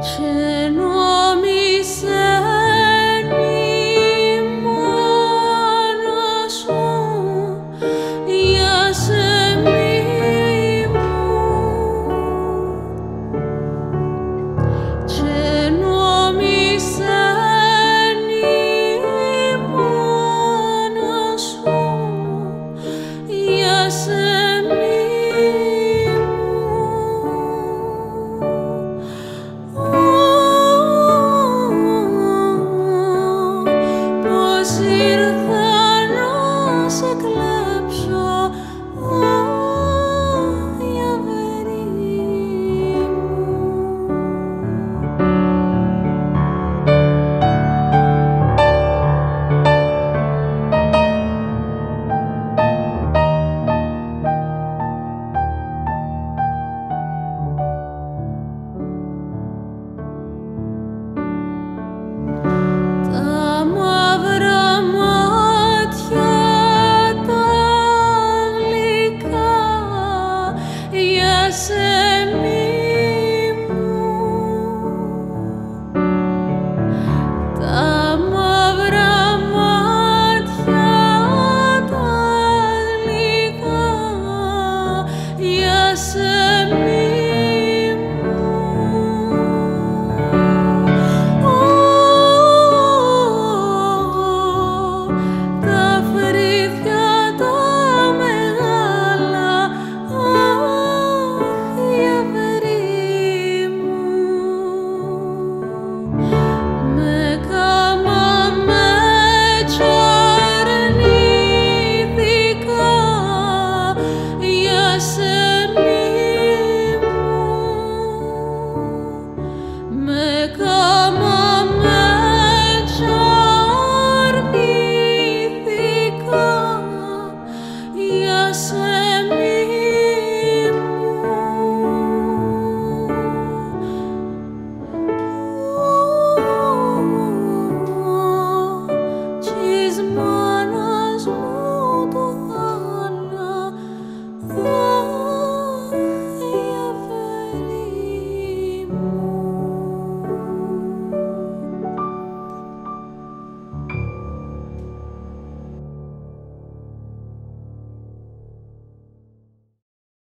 却。send me. Because